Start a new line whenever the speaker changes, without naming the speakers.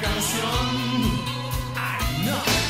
canción. I know.